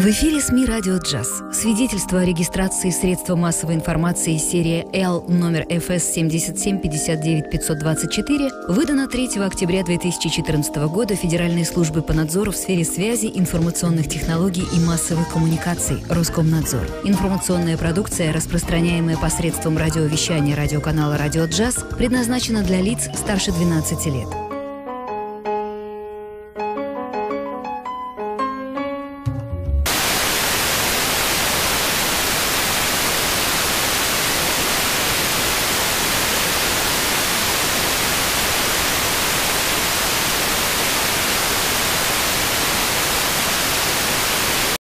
В эфире СМИ «Радио Джаз». Свидетельство о регистрации средства массовой информации серии L номер FS 7759524 выдано 3 октября 2014 года Федеральной службой по надзору в сфере связи, информационных технологий и массовых коммуникаций Роскомнадзор. Информационная продукция, распространяемая посредством радиовещания радиоканала «Радио Джаз», предназначена для лиц старше 12 лет.